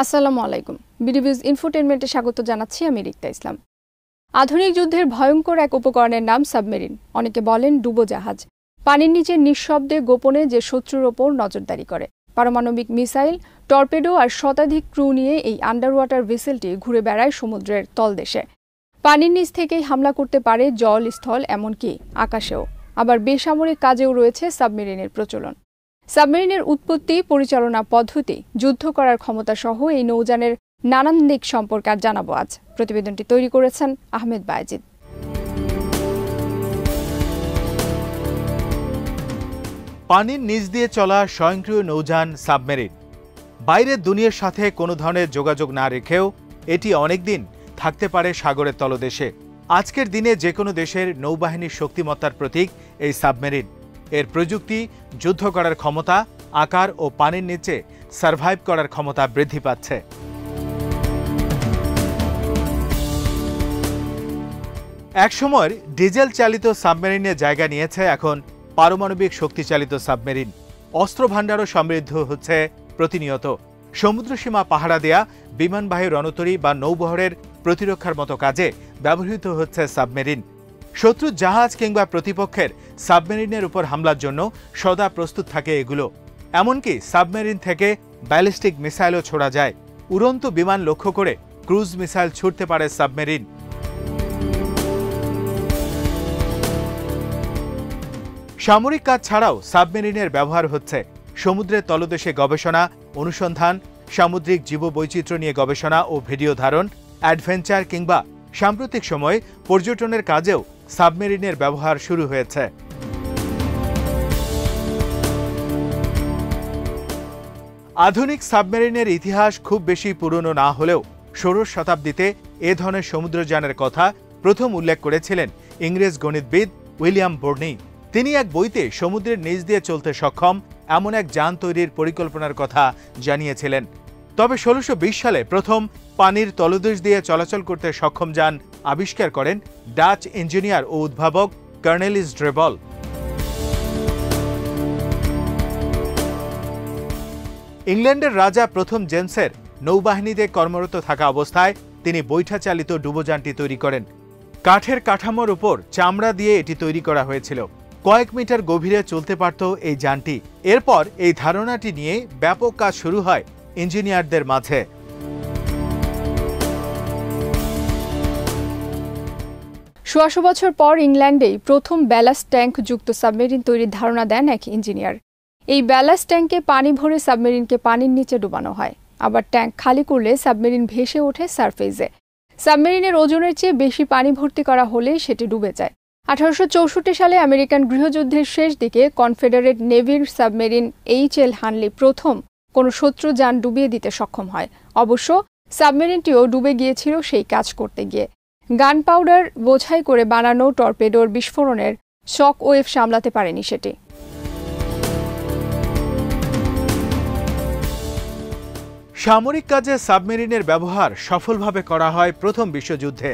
আসসালামু আলাইকুম। বিডিবিউজ ইনফোটেনমেন্টে স্বাগত জানাচ্ছি আমি রিক্তা ইসলাম। আধুনিক যুদ্ধের ভয়ঙ্কর এক উপকরণের নাম সাবমেরিন। অনেকে বলেন ডুবোজাহাজ পানির নিচে নিঃশব্দে গোপনে যে শত্রুর ওপর নজরদারি করে। পারমাণবিক মিসাইল, টর্পেডো আর শতাধিক ক্রু নিয়ে এই আন্ডার ওয়াটার ভেসেলটি ঘুরে বেড়ায় সমুদ্রের তলদেশে। পানির নিচ থেকেই হামলা করতে পারে জল, স্থল, এমনকি আকাশেও। আবার বেসামরিক কাজেও রয়েছে সাবমেরিনের প্রচলন। সাবমেরিনের উৎপত্তি, পরিচালনা পদ্ধতি, যুদ্ধ করার ক্ষমতা সহ এই নৌযানের নানান দিক সম্পর্কে আর জানাব আজ। প্রতিবেদনটি তৈরি করেছেন আহমেদ বায়জিদ। পানির নিচ দিয়ে চলা স্বয়ংক্রিয় নৌযান সাবমেরিন। বাইরের দুনিয়ার সাথে কোনো ধরনের যোগাযোগ না রেখেও এটি অনেকদিন থাকতে পারে সাগরের তলদেশে। আজকের দিনে যে কোনো দেশের নৌবাহিনীর শক্তিমত্তার প্রতীক এই সাবমেরিন। এর প্রযুক্তি, যুদ্ধ করার ক্ষমতা, আকার ও পানির নিচে সার্ভাইভ করার ক্ষমতা বৃদ্ধি পাচ্ছে। একসময়ের ডিজেল চালিত সাবমেরিনে জায়গা নিয়েছে এখন পারমাণবিক শক্তিচালিত সাবমেরিন। অস্ত্র ভাণ্ডারও সমৃদ্ধ হচ্ছে প্রতিনিয়ত। সমুদ্রসীমা পাহারা দেয়া বিমানবাহী রণতরী বা নৌবহরের প্রতিরক্ষার মতো কাজে ব্যবহৃত হচ্ছে সাবমেরিন। শত্রু জাহাজ কিংবা প্রতিপক্ষের সাবমেরিনের উপর হামলার জন্য সদা প্রস্তুত থাকে এগুলো। এমনকি সাবমেরিন থেকে ব্যালিস্টিক মিসাইলও ছোড়া যায়। উড়ন্ত বিমান লক্ষ্য করে ক্রুজ মিসাইল ছুটতে পারে সাবমেরিন। সামরিক কাজ ছাড়াও সাবমেরিনের ব্যবহার হচ্ছে। সমুদ্রের তলদেশে গবেষণা, অনুসন্ধান, সামুদ্রিক জীববৈচিত্র্য নিয়ে গবেষণা ও ভিডিও ধারণ, অ্যাডভেঞ্চার কিংবা সাম্প্রতিক সময়ে পর্যটনের কাজেও সাবমেরিনের ব্যবহার শুরু হয়েছে। আধুনিক সাবমেরিনের ইতিহাস খুব বেশি পুরনো না হলেও ষোড়শ শতাব্দীতে এ ধরনের সমুদ্রযানের কথা প্রথম উল্লেখ করেছিলেন ইংরেজ গণিতবিদ উইলিয়াম বোর্নি। তিনি এক বইতে সমুদ্রের নিচ দিয়ে চলতে সক্ষম এমন এক যান তৈরির পরিকল্পনার কথা জানিয়েছিলেন। তবে ষোলোশো সালে প্রথম পানির তলদেশ দিয়ে চলাচল করতে সক্ষম যান আবিষ্কার করেন ডাচ ইঞ্জিনিয়ার ও উদ্ভাবক কার্নেলিস ড্রেবল। ইংল্যান্ডের রাজা প্রথম জেমসের নৌবাহিনীতে কর্মরত থাকা অবস্থায় তিনি বৈঠা চালিত ডুবোযানটি তৈরি করেন। কাঠের কাঠামোর উপর চামড়া দিয়ে এটি তৈরি করা হয়েছিল। কয়েক মিটার গভীরে চলতে পারত এই যানটি। এরপর এই ধারণাটি নিয়ে ব্যাপক কাজ শুরু হয় ইঞ্জিনিয়ারদের মাঝে। সোয়াশো বছর পর ইংল্যান্ডেই প্রথম ব্যালাস্ট ট্যাঙ্ক যুক্ত সাবমেরিন তৈরির ধারণা দেন এক ইঞ্জিনিয়ার। এই ব্যালাস্ট ট্যাঙ্কে পানি ভরে সাবমেরিনকে পানির নিচে ডুবানো হয়। আবার ট্যাঙ্ক খালি করলে সাবমেরিন ভেসে ওঠে সারফেসে। সাবমেরিনের ওজনের চেয়ে বেশি পানি ভর্তি করা হলে সেটি ডুবে যায়। আঠারোশো চৌষট্টি সালে আমেরিকান গৃহযুদ্ধের শেষ দিকে কনফেডারেট নেভির সাবমেরিন এইচ এল হানলি প্রথম কোনো শত্রু যান ডুবিয়ে দিতে সক্ষম হয়। অবশ্য, সাবমেরিনটিও ডুবে গিয়েছিল সেই কাজ করতে গিয়ে। গান পাউডার বোঝাই করে বানানো টর্পেডোর বিস্ফোরণের শক ওয়েভ সামলাতে পারেনি সেটি। সামরিক কাজে সাবমেরিনের ব্যবহার সফলভাবে করা হয় প্রথম বিশ্বযুদ্ধে।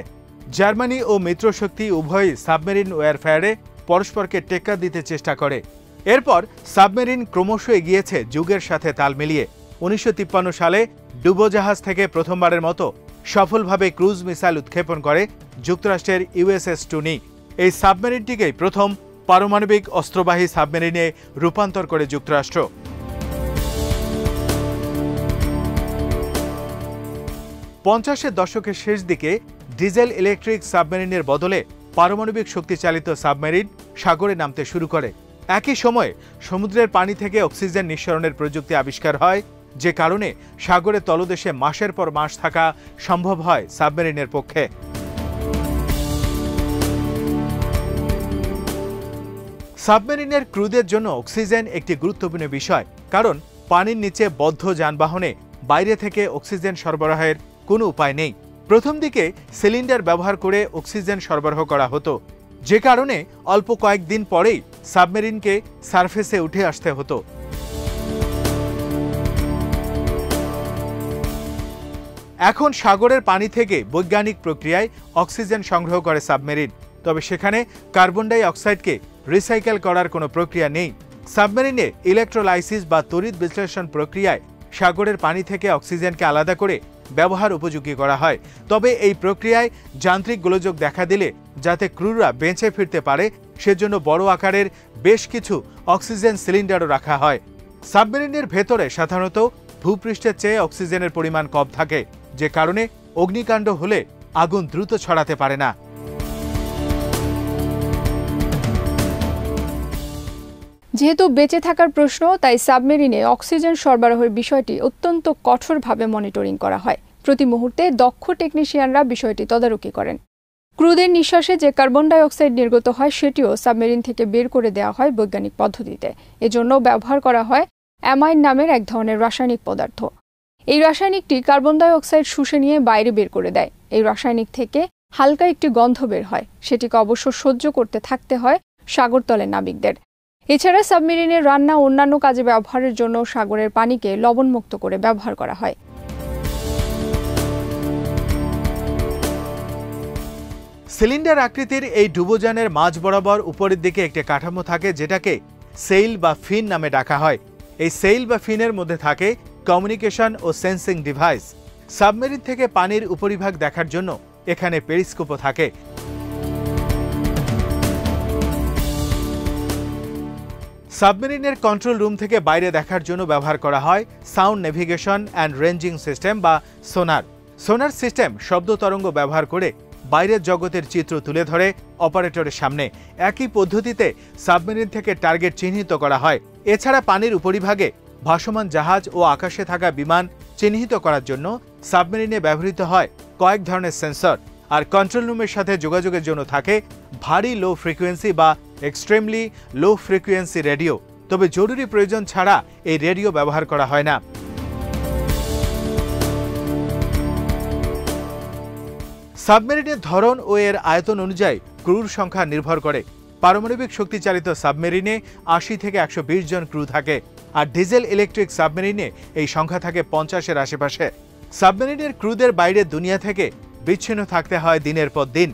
জার্মানি ও মিত্রশক্তি উভয়ই সাবমেরিন ওয়ারফেয়ারে পরস্পরকে টেক্কা দিতে চেষ্টা করে। এরপর সাবমেরিন ক্রমশ এগিয়েছে যুগের সাথে তাল মিলিয়ে। উনিশশো তিপ্পান্ন সালে ডুবোজাহাজ থেকে প্রথমবারের মতো সফলভাবে ক্রুজ মিসাইল উৎক্ষেপণ করে যুক্তরাষ্ট্রের ইউএসএস টুনি। এই সাবমেরিনটিকেই প্রথম পারমাণবিক অস্ত্রবাহী সাবমেরিনে রূপান্তর করে যুক্তরাষ্ট্র। পঞ্চাশের দশকের শেষ দিকে ডিজেল ইলেকট্রিক সাবমেরিনের বদলে পারমাণবিক শক্তিচালিত সাবমেরিন সাগরে নামতে শুরু করে। একই সময়ে সমুদ্রের পানি থেকে অক্সিজেন নিঃসরণের প্রযুক্তি আবিষ্কার হয়, যে কারণে সাগরে তলদেশে মাসের পর মাস থাকা সম্ভব হয় সাবমেরিনের পক্ষে। সাবমেরিনের ক্রুদের জন্য অক্সিজেন একটি গুরুত্বপূর্ণ বিষয়, কারণ পানির নিচে বদ্ধ যানবাহনে বাইরে থেকে অক্সিজেন সরবরাহের কোনো উপায় নেই। প্রথম দিকে সিলিন্ডার ব্যবহার করে অক্সিজেন সরবরাহ করা হতো, যে কারণে অল্প কয়েকদিন পরেই সাবমেরিনকে সারফেসে উঠে আসতে হতো। এখন সাগরের পানি থেকে বৈজ্ঞানিক প্রক্রিয়ায় অক্সিজেন সংগ্রহ করে সাবমেরিন। তবে সেখানে কার্বন ডাই অক্সাইডকে রিসাইকেল করার কোনো প্রক্রিয়া নেই। সাবমেরিনে ইলেকট্রোলাইসিস বা তড়িৎ বিশ্লেষণ প্রক্রিয়ায় সাগরের পানি থেকে অক্সিজেনকে আলাদা করে ব্যবহার উপযোগী করা হয়। তবে এই প্রক্রিয়ায় যান্ত্রিক গোলযোগ দেখা দিলে যাতে ক্রুরা বেঁচে ফিরতে পারে, সেজন্য বড় আকারের বেশ কিছু অক্সিজেন সিলিন্ডারও রাখা হয়। সাবমেরিনের ভেতরে সাধারণত ভূপৃষ্ঠের চেয়ে অক্সিজেনের পরিমাণ কম থাকে, যে কারণে অগ্নিকাণ্ড হলে আগুন দ্রুত ছড়াতে পারে না। যেহেতু বেঁচে থাকার প্রশ্ন, তাই সাবমেরিনে অক্সিজেন সরবরাহের বিষয়টি অত্যন্ত কঠোরভাবে মনিটরিং করা হয়। প্রতি মুহূর্তে দক্ষ টেকনিশিয়ানরা বিষয়টি তদারকি করেন। ক্রুদের নিঃশ্বাসে যে কার্বন ডাই অক্সাইড নির্গত হয়, সেটিও সাবমেরিন থেকে বের করে দেওয়া হয় বৈজ্ঞানিক পদ্ধতিতে। এজন্য ব্যবহার করা হয় অ্যামাইন নামের এক ধরনের রাসায়নিক পদার্থ। এই রাসায়নিকটি কার্বন ডাই অক্সাইড শুষে নিয়ে বাইরে বের করে দেয়। এই রাসায়নিক থেকে হালকা একটি গন্ধ বের হয়। সেটিকে অবশ্য সহ্য করতে থাকতে হয় সাগরতলের নাবিকদের। এছাড়া সাবমেরিনের রান্না অন্যান্য কাজে ব্যবহারের জন্য সাগরের পানিকে লবণমুক্ত করে ব্যবহার করা হয়। সিলিন্ডার আকৃতির এই ডুবোযানের মাঝ বরাবর উপরের দিকে একটি কাঠামো থাকে যেটাকে সেইল বা ফিন নামে ডাকা হয়। এই সেইল বা ফিনের মধ্যে থাকে কমিউনিকেশন ও সেন্সিং ডিভাইস। সাবমেরিন থেকে পানির উপরিভাগ দেখার জন্য এখানে পেরিস্কোপও থাকে। সাবমেরিনের কন্ট্রোল রুম থেকে বাইরে দেখার জন্য ব্যবহার করা হয় sound navigation and ranging system বা সোনার। সোনার সিস্টেম শব্দ তরঙ্গ ব্যবহার করে বাইরের জগতের চিত্র তুলে ধরে অপারেটরের সামনে। একই পদ্ধতিতে সাবমেরিন থেকে টার্গেট চিহ্নিত করা হয়। এছাড়া পানির উপরিভাগে ভাসমান জাহাজ ও আকাশে থাকা বিমান চিহ্নিত করার জন্য সাবমেরিনে ব্যবহৃত হয় কয়েক ধরনের সেন্সর। আর কন্ট্রোল রুমের সাথে যোগাযোগের জন্য থাকে ভারী লো ফ্রিকোয়েন্সি বা এক্সট্রিমলি লো ফ্রিকোয়েন্সি রেডিও তবে জরুরি প্রয়োজন ছাড়া এই রেডিও ব্যবহার করা হয় না। সাবমেরিনের ধরন ও এর আয়তন অনুযায়ী ক্রুর সংখ্যা নির্ভর করে। পারমাণবিক শক্তি চালিত সাবমেরিনে আশি থেকে একশো বিশ জন ক্রু থাকে আর ডিজেল ইলেকট্রিক সাবমেরিনে এই সংখ্যা থাকে পঞ্চাশের আশেপাশে। সাবমেরিনের ক্রুদের বাইরে দুনিয়া থেকে বিচ্ছিন্ন থাকতে হয় দিনের পর দিন।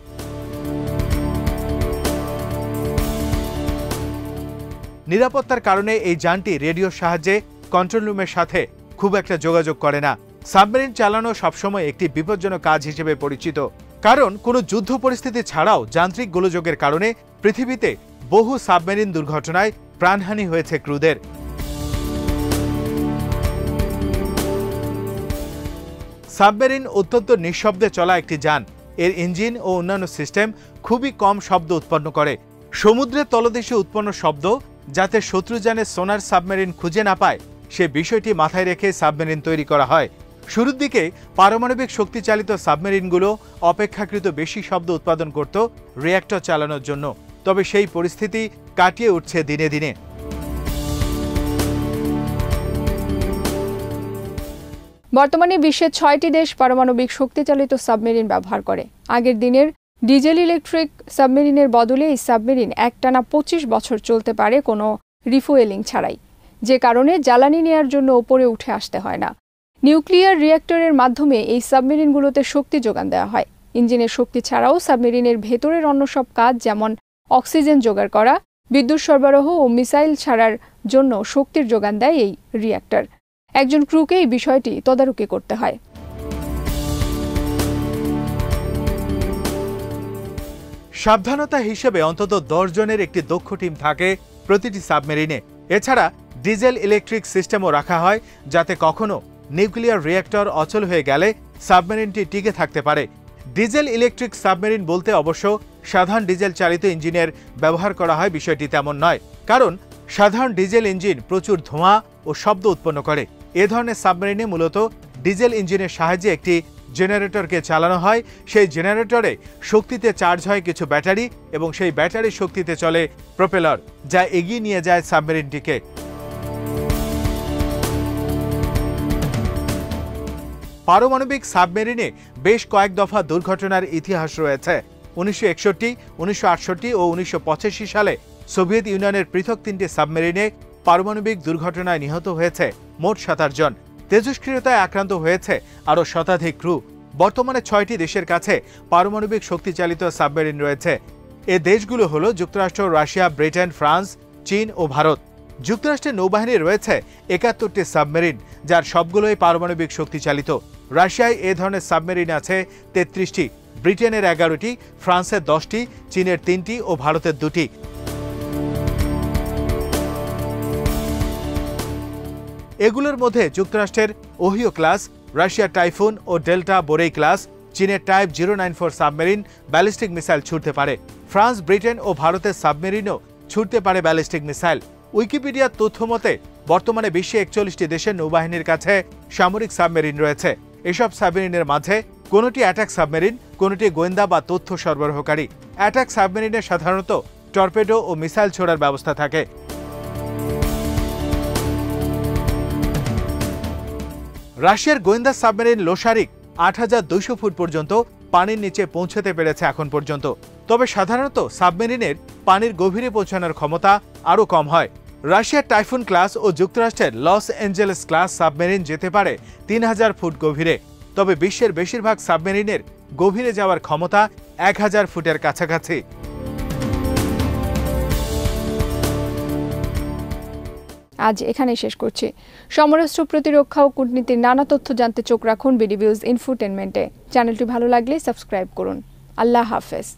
নিরাপত্তার কারণে এই যানটি রেডিওর সাহায্যে কন্ট্রোল রুমের সাথে খুব একটা যোগাযোগ করে না। সাবমেরিন চালানো সবসময় একটি বিপজ্জনক কাজ হিসেবে পরিচিত। কারণ, কোনো যুদ্ধ পরিস্থিতি ছাড়াও যান্ত্রিক গোলযোগের কারণে পৃথিবীতে বহু সাবমেরিন দুর্ঘটনায় প্রাণহানি হয়েছে ক্রুদের। সাবমেরিন অত্যন্ত নিঃশব্দে চলা একটি যান। এর ইঞ্জিন ও অন্যান্য সিস্টেম খুবই কম শব্দ উৎপন্ন করে। সমুদ্রের তলদেশে উৎপন্ন শব্দ যাতে শত্রুযানের সোনার সাবমেরিন খুঁজে না পায়, সে বিষয়টি মাথায় রেখে সাবমেরিন তৈরি করা হয়। শুরুর দিকে পারমাণবিক শক্তিচালিত সাবমেরিনগুলো অপেক্ষাকৃত বেশি শব্দ উৎপাদন করত রিয়্যাক্টর চালানোর জন্য, তবে সেই পরিস্থিতি কাটিয়ে উঠছে দিনে দিনে। বর্তমানে বিশ্বের ছয়টি দেশ পারমাণবিক শক্তিচালিত সাবমেরিন ব্যবহার করে। আগের দিনের ডিজেল ইলেকট্রিক সাবমেরিনের বদলে এই সাবমেরিন একটানা পঁচিশ বছর চলতে পারে কোনো রিফুয়েলিং ছাড়াই। যে কারণে জ্বালানি নেয়ার জন্য ওপরে উঠে আসতে হয় না। নিউক্লিয়ার রিয়্যাক্টরের মাধ্যমে এই সাবমেরিনগুলোতে শক্তি যোগান দেওয়া হয়। ইঞ্জিনের শক্তি ছাড়াও সাবমেরিনের ভেতরের অন্য সব কাজ যেমন অক্সিজেন জোগাড় করা, বিদ্যুৎ সরবরাহ ও মিসাইল ছাড়ার জন্য শক্তির যোগান দেয় এই রিয়্যাক্টর একজন ক্রুকে এই বিষয়টি তদারকি করতে হয়। সাবধানতা হিসেবে অন্তত দশ জনের একটি দক্ষ টিম থাকে প্রতিটি সাবমেরিনে। এছাড়া ডিজেল ইলেকট্রিক সিস্টেমও রাখা হয়, যাতে কখনো নিউক্লিয়ার রিয়্যাক্টর অচল হয়ে গেলে সাবমেরিনটি টিকে থাকতে পারে। ডিজেল ইলেকট্রিক সাবমেরিন বলতে অবশ্য সাধারণ ডিজেল চালিত ইঞ্জিনের ব্যবহার করা হয়, বিষয়টি তেমন নয়। কারণ সাধারণ ডিজেল ইঞ্জিন প্রচুর ধোঁয়া ও শব্দ উৎপন্ন করে। এ ধরনের সাবমেরিনে মূলত ডিজেল ইঞ্জিনের সাহায্যে একটি জেনারেটরকে চালানো হয়। সেই জেনারেটরে শক্তিতে চার্জ হয় কিছু ব্যাটারি এবং সেই ব্যাটারির শক্তিতে চলে প্রোপেলার, যা এগিয়ে নিয়ে যায় সাবমেরিনটিকে। পারমাণবিক সাবমেরিনে বেশ কয়েক দফা দুর্ঘটনার ইতিহাস রয়েছে। উনিশশো একষট্টি ও উনিশশো পঁচাশি সালে সোভিয়েত ইউনিয়নের পৃথক তিনটি সাবমেরিনে পারমাণবিক দুর্ঘটনায় নিহত হয়েছে মোট সাতাশ জন। তেজস্ক্রিয়তায় আক্রান্ত হয়েছে আরও শতাধিক ক্রু। বর্তমানে ছয়টি দেশের কাছে পারমাণবিক শক্তিচালিত সাবমেরিন রয়েছে। এ দেশগুলো হলো যুক্তরাষ্ট্র, রাশিয়া, ব্রিটেন, ফ্রান্স, চীন ও ভারত। যুক্তরাষ্ট্রের নৌবাহিনী রয়েছে একাত্তরটি সাবমেরিন, যার সবগুলোই পারমাণবিক শক্তি চালিত। রাশিয়ায় এ ধরনের সাবমেরিন আছে তেত্রিশটি, ব্রিটেনের এগারোটি, ফ্রান্সের দশটি, চীনের তিনটি ও ভারতের দুটি। এগুলোর মধ্যে যুক্তরাষ্ট্রের ওহিও ক্লাস, রাশিয়ার টাইফুন ও ডেল্টা বোরেই ক্লাস, চীনের type zero nine four submarine ballistic missile ছুটতে পারে। ফ্রান্স, ব্রিটেন ও ভারতের সাবমেরিনও ছুটতে পারে ব্যালিস্টিক মিসাইল। উইকিপিডিয়ার তথ্য মতে, বর্তমানে বিশ্বে একচল্লিশটি দেশের নৌবাহিনীর কাছে সামরিক সাবমেরিন রয়েছে। এসব সাবমেরিনের মাঝে কোনোটি অ্যাটাক সাবমেরিন, কোনোটি গোয়েন্দা বা তথ্য সরবরাহকারী। অ্যাটাক সাবমেরিনে সাধারণত টর্পেডো ও মিসাইল ছোড়ার ব্যবস্থা থাকে। রাশিয়ার গোয়েন্দা সাবমেরিন লোসারিক আট হাজার দুইশো ফুট পর্যন্ত পানির নিচে পৌঁছতে পেরেছে এখন পর্যন্ত। তবে সাধারণত সাবমেরিনের পানির গভীরে পৌঁছানোর ক্ষমতা আরও কম হয়। রাশিয়ার টাইফুন ক্লাস ও যুক্তরাষ্ট্রের লস অ্যাঞ্জেলেস ক্লাস সাবমেরিন যেতে পারে তিন হাজার ফুট গভীরে। তবে বিশ্বের বেশিরভাগ সাবমেরিনের গভীরে যাওয়ার ক্ষমতা এক হাজার ফুটের কাছাকাছি। আজ এখানেই শেষ করছি। সমরাস্ত্র প্রতিরক্ষা ও কূটনীতির নানা তথ্য জানতে চোখ রাখুন বিডিভিউজ ইনফোটেনমেন্টে। চ্যানেলটি ভালো লাগলে সাবস্ক্রাইব করুন। আল্লাহ হাফেজ।